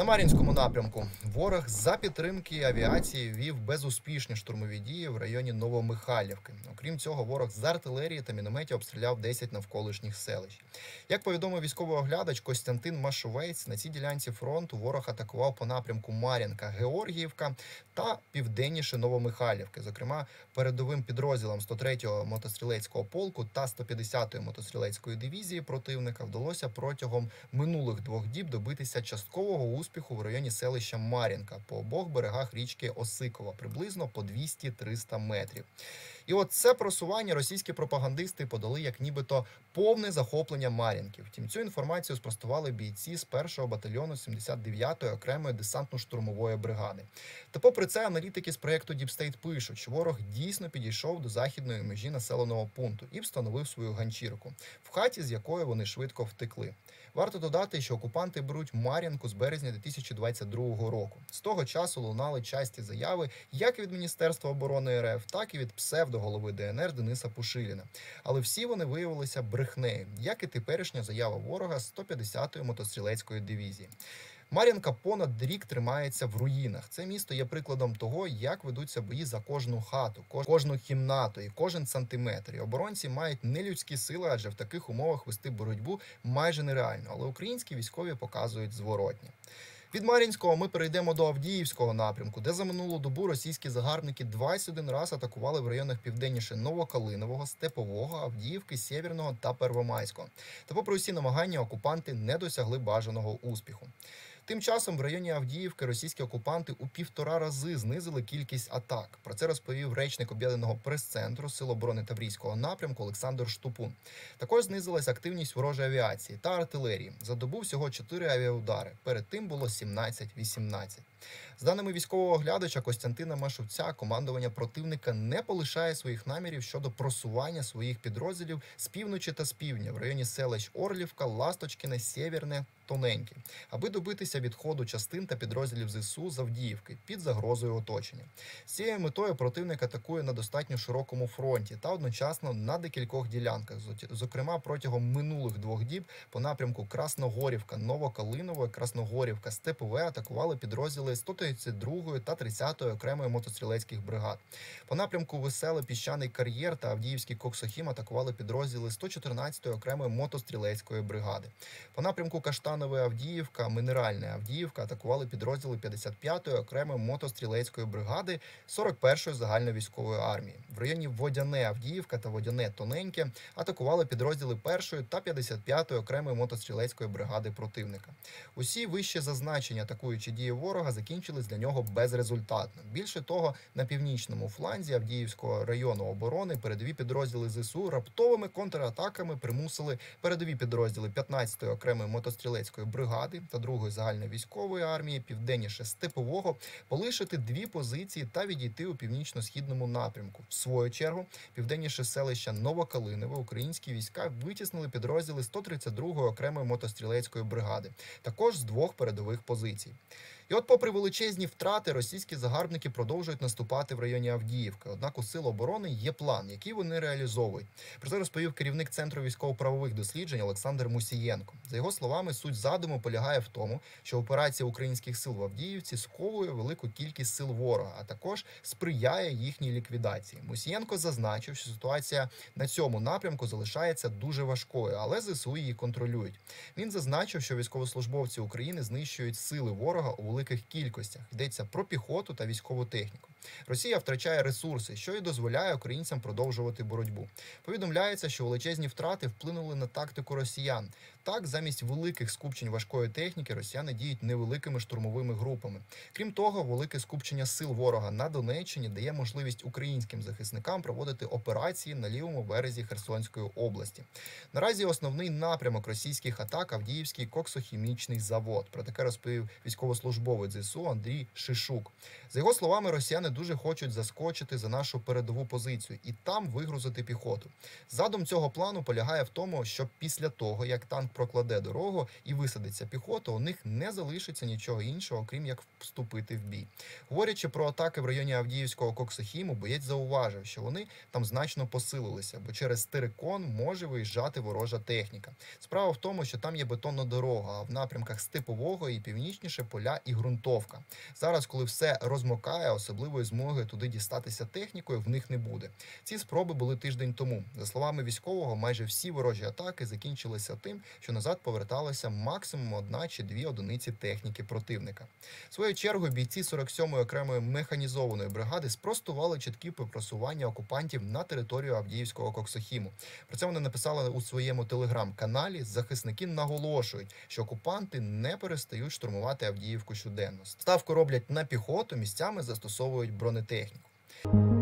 На Мар'їнському напрямку ворог за підтримки авіації вів безуспішні штурмові дії в районі Новомихайлівки. Окрім цього, ворог з артилерії та мінометів обстріляв 10 навколишніх селищ. Як повідомив військовий оглядач Костянтин Машовець, на цій ділянці фронту ворог атакував по напрямку Мар'їнка, Георгіївка та південніше Новомихайлівки. Зокрема, передовим підрозділам 103-го мотострілецького полку та 150-ї мотострілецької дивізії противника вдалося протягом минулих двох діб добитися часткового успіху в районі селища Мар'їнка по обох берегах річки Осикова, приблизно по 200-300 метрів. І от це просування російські пропагандисти подали як нібито повне захоплення Мар'їнки. Втім, цю інформацію спростували бійці з 1-го батальйону 79-ї окремої десантно-штурмової бригади. Та попри це, аналітики з проєкту State пишуть, що ворог дійсно підійшов до західної межі населеного пункту і встановив свою ганчірку, в хаті з якої вони швидко втекли. Варто додати, що окупанти беруть Мар'їнку з березня 2022 року. З того часу лунали часті заяви як від Міністерства оборони РФ, так і від псевдоголови ДНР Дениса Пушиліна. Але всі вони виявилися брехнею, як і теперішня заява ворога з 150-ї мотострілецької дивізії. Мар'їнка понад рік тримається в руїнах. Це місто є прикладом того, як ведуться бої за кожну хату, кож- кожну кімнату і кожен сантиметр. І оборонці мають нелюдські сили, адже в таких умовах вести боротьбу майже нереально. Але українські військові показують зворотні. Від Мар'їнського ми перейдемо до Авдіївського напрямку, де за минулу добу російські загарбники 21 раз атакували в районах південніше Новокалинового, Степового, Авдіївки, Сєвєрного та Первомайського. Та попри усі намагання, окупанти не досягли бажаного успіху. Тим часом в районі Авдіївки російські окупанти у півтора рази знизили кількість атак. Про це розповів речник об'єднаного прес-центру Сил оборони Таврійського напрямку Олександр Штупун. Також знизилась активність ворожої авіації та артилерії. За добу всього 4 авіаудари. Перед тим було 17-18. З даними військового оглядача Костянтина Машовця, командування противника не полишає своїх намірів щодо просування своїх підрозділів з півночі та з півдня в районі селищ Орлівка, Ласточкине, Сєвєрне, Тоненьке, аби добитися відходу частин та підрозділів ЗСУ з Авдіївки під загрозою оточення. З цією метою противник атакує на достатньо широкому фронті та одночасно на декількох ділянках. Зокрема, протягом минулих двох діб по напрямку Красногорівка, Новокалиново, Красногорівка, Степове атакували підрозділи 132 та 30 окремої мотострілецьких бригад. По напрямку Веселе Піщаний кар'єр та Авдіївський Коксохім атакували підрозділи 114 окремої мотострілецької бригади. По напрямку Каштанове Авдіївка, Минеральне Авдіївка атакували підрозділи 55-ї окремої мотострілецької бригади 41-ї загальновійськової армії. В районі Водяне Авдіївка та Водяне Тоненьке атакували підрозділи 1-ї та 55-ї окремої мотострілецької бригади противника. Усі вище зазначені атакуючі дії ворога закінчились для нього безрезультатно. Більше того, на північному фланзі Авдіївського району оборони передові підрозділи ЗСУ раптовими контратаками примусили передові підрозділи 15-ї окремої мотострілецької бригади та 2-ї загальновійськової армії південніше Степового полишити дві позиції та відійти у північно-східному напрямку. В свою чергу, південніше селища Новокалинове українські війська витіснили підрозділи 132-ї окремої мотострілецької бригади, також з двох передових позицій. І от, попри величезні втрати, російські загарбники продовжують наступати в районі Авдіївки. Однак у сил оборони є план, який вони реалізовують. Про це розповів керівник центру військово-правових досліджень Олександр Мусієнко. За його словами, суть задуму полягає в тому, що операція українських сил в Авдіївці сковує велику кількість сил ворога, а також сприяє їхній ліквідації. Мусієнко зазначив, що ситуація на цьому напрямку залишається дуже важкою, але ЗСУ її контролюють. Він зазначив, що військовослужбовці України знищують сили ворога у великих кількостях. Йдеться про піхоту та військову техніку. Росія втрачає ресурси, що і дозволяє українцям продовжувати боротьбу. Повідомляється, що величезні втрати вплинули на тактику росіян. Так, замість великих скупчень важкої техніки росіяни діють невеликими штурмовими групами. Крім того, велике скупчення сил ворога на Донеччині дає можливість українським захисникам проводити операції на лівому березі Херсонської області. Наразі основний напрямок російських атак Авдіївський коксохімічний завод. Про таке розповів військовослужбовець службовець ЗСУ Андрій Шишук. За його словами, росіяни дуже хочуть заскочити за нашу передову позицію і там вигрузити піхоту. Задум цього плану полягає в тому, що після того, як танк прокладе дорогу і висадиться піхота, у них не залишиться нічого іншого, окрім як вступити в бій. Говорячи про атаки в районі Авдіївського Коксахіму, боєць зауважив, що вони там значно посилилися, бо через Терекон може виїжджати ворожа техніка. Справа в тому, що там є бетонна дорога, а в напрямках Степового і північніше поля і ґрунтовка. Зараз, коли все розмокає, особливої змоги туди дістатися технікою в них не буде. Ці спроби були тиждень тому. За словами військового, майже всі ворожі атаки закінчилися тим, що назад поверталася максимум одна чи дві одиниці техніки противника. Своєю чергою бійці 47-ї окремої механізованої бригади спростували чіткі просування окупантів на територію Авдіївського Коксохіму. Про це вони написали у своєму телеграм-каналі. Захисники наголошують, що окупанти не перестають штурмувати Авдіївку щоденно. Ставку роблять на піхоту, місцями застосовують бронетехніку.